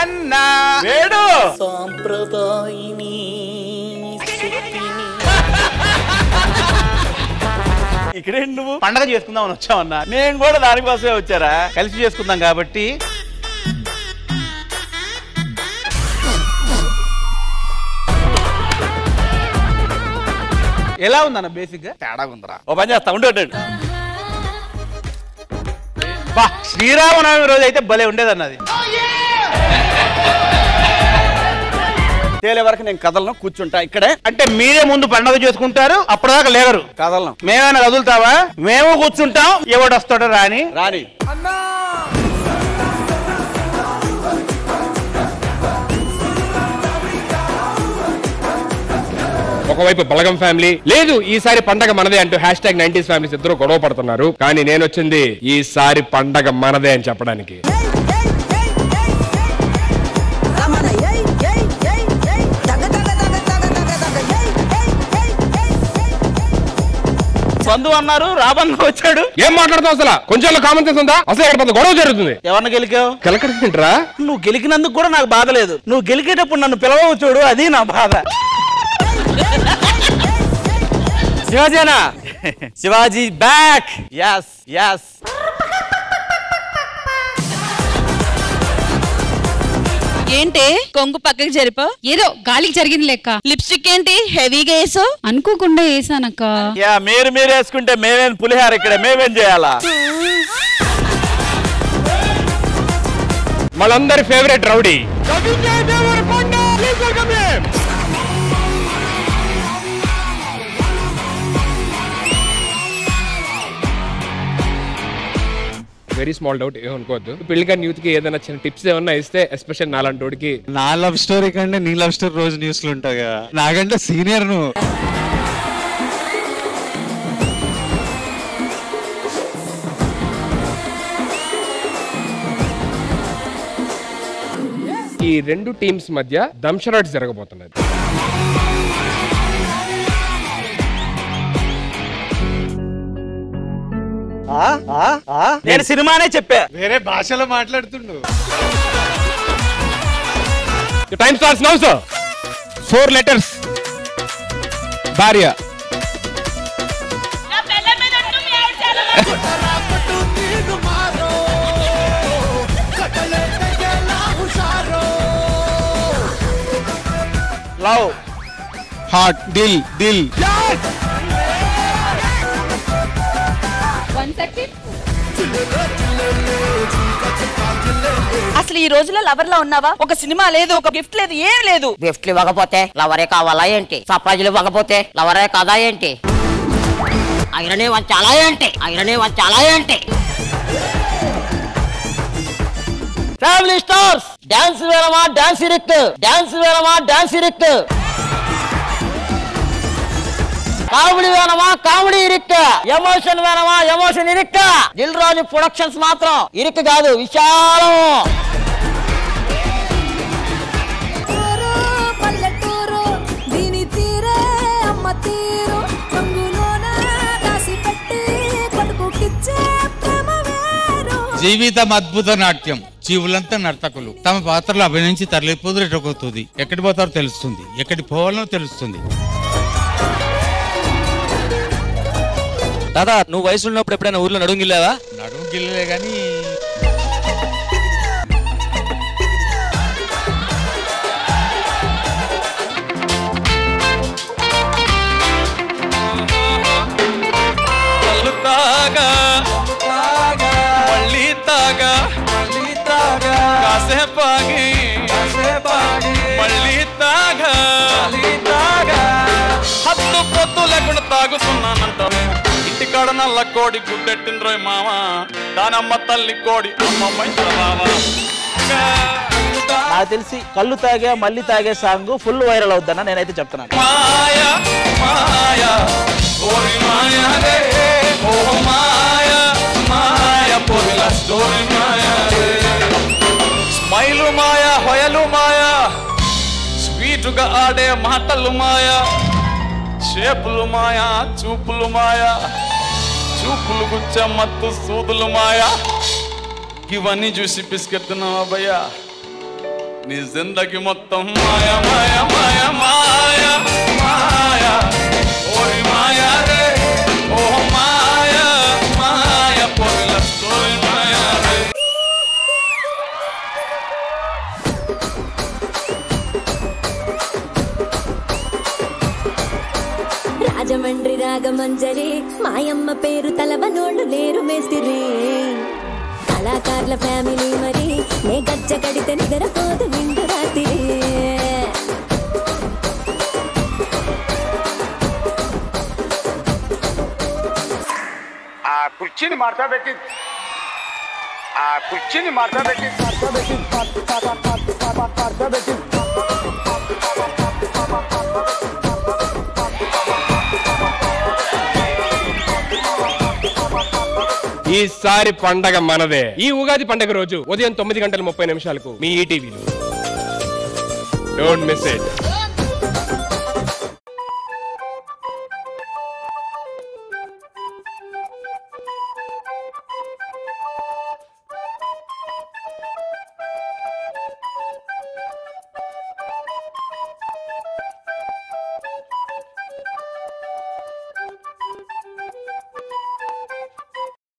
అన్నా. వేడు. సాంప్రదాయిని ఇక్కడేంటి నువ్వు పండగ చేసుకుందామని వచ్చావన్నా. నేను కూడా దానికోసమే వచ్చారా? కలిసి చేసుకుందాం కాబట్టి. ఎలా ఉందన్న బేసిక్గా? తేడా ఉందరా. ఓ పని చేస్తా ఉండు. బా శ్రీరామనవమి రోజు అయితే భలే ఉండేదన్నది. తేలే వరకు నేను కదలను కూర్చుంటా ఇక్కడే. అంటే మీరే ముందు పండగ చేసుకుంటారు అప్పటిదాకా లేగరు. కదలను. మేమైనా కదులుతావా? మేము కూర్చుంటాం ఎవడు వస్తాడో రాని. రాని. ఒకవైపు బలగం ఫ్యామిలీ లేదు ఈసారి పండగ మనదే అంటూ హ్యాష్ ట్యాగ్ నైన్టీస్ ఫ్యామిలీస్ ఇద్దరు గొడవ పడుతున్నారు. కానీ నేను వచ్చింది ఈసారి పండగ మనదే అని చెప్పడానికి. బంధువు అన్నారు రాబంధు వచ్చాడు. ఏం మాట్లాడుతావు అసలు? కొంచెం కామన్ సెన్స్ ఉందా? అసలు ఇక్కడ పెద్ద గొడవ జరుగుతుంది. ఎవరిని గెలికావు? కెలకడేంట్రా నువ్వు గెలికినందుకు కూడా నాకు బాధ లేదు. నువ్వు గెలికేటప్పుడు నన్ను పిలవవు చూడు అది నా బాధ. శివాజీనా శివాజీ బ్యాక్. ఎస్ ఎస్ ఏంటి? కొంగు పక్కకి జరిపో. ఏదో గాలికి జరిగింది లెక్క. లిప్స్టిక్ ఏంటి? హెవీగా వేసో. అనుకోకుండా వేసానక్క. యా మీరు మీరు వేసుకుంటే మేమేం పులిహార ఇక్కడ మేమేం చేయాలా? మనందరి favourite rowdy. Very small doubt ఏమనుకోవద్దు పెళ్ళిగా యూత్కి ఏదైనా చిన్న టిప్స్ ఏమన్నా ఇస్తే ఎస్పెషల్ నాలాంటి వాడికి. నా లవ్ స్టోరీ కంటే నీ లవ్ స్టోరీ రోజు న్యూస్లు ఉంటాయి కదా. నాకంటే సీనియర్ నువ్వు. ఈ రెండు టీమ్స్ మధ్య దంషరాట్ జరగబోతున్నది. నేను సినిమానే చెప్పా. వేరే భాషలో మాట్లాడుతుండు. Time starts now sir four letters భార్య లవ్ హార్ట్ దిల్ దిల్ అసలు ఈ రోజులో లవర్ లా ఉన్నావా? ఒక సినిమా లేదు ఒక గిఫ్ట్ లేదు ఏం లేదు. గిఫ్ట్లు ఇవ్వకపోతే లవరే కావాలా ఏంటి? సర్ప్రైజ్లు ఇవ్వకపోతే లవరే కాదా ఏంటి? ఐరనే వంచాలా ఏంటి? ఐరనే వంచాలా ఏంటి? ఫ్యామిలీ స్టార్స్ డాన్స్ వేరమా డాన్స్ ఇరిక్ట్ డాన్స్ వేరమా డాన్స్ ఇరిక్ట్ కామెడీ వేలమా కామెడీ ఎమోషన్ వేనమా? ఎమోషన్ ఇరిక్ దిల్ రాజు ప్రొడక్షన్స్ మాత్రం ఇరిక్ కాదు విశాలం. జీవితం అద్భుత నాట్యం. జీవులంతా నర్తకులు. తమ పాత్రలు అభినయించి తరలిపోదు రెటకొతుంది ఎక్కడి పోతారో తెలుస్తుంది. ఎక్కడి పోవాలనో తెలుస్తుంది. దాదా నువ్వు వయసులో ఉన్నప్పుడు ఎప్పుడైనా ఊర్లో నడుంగిల్లావా నడుము గిల్లలే కానీ తాగుతున్నానంటావు. ఇంటికాడ నల్ల కోడి గుడ్డెట్టింద్రోయ్ మామ? దానమ్మ తల్లి కోడి అమ్మమ్మ నాకు తెలిసి కళ్ళు తాగే మళ్ళీ తాగే సాంగ్ ఫుల్ వైరల్ అవుద్దన్న నేనైతే చెప్తున్నాను. స్మైలు మాయా హొయలు మాయా స్వీటుగా ఆడే మాటలు మాయా షేపులు మాయా చూపులు మాయా. చూపులు గుచ్చ మత్తు సూదులు మాయా. ఇవన్నీ చూసి పిసికెత్తున్నావు అబ్బయ్యా నీ జిందకి మొత్తం మాయ మాయ మాయ మాయ మాయ. రాగమంజరి మాయమ్మ పేరు తలవనోళ్ళు లేరు మేస్తిరి. కళాకారుల ఫ్యామిలీ మరి నే గజ్జ కడితే నిద్రపోదు నిండు రాత్రి. ఆ కుర్చీని మార్చా పెట్టి. ఆ కుర్చీని మార్చా పెట్టి. మార్చా పెట్టి మార్చా పెట్టి ఈసారి పండగ మనదే. ఈ ఉగాది పండగ రోజు ఉదయం తొమ్మిది గంటల ముప్పై నిమిషాలకు మీ ఈటీవీలో డోంట్ మిస్ ఇట్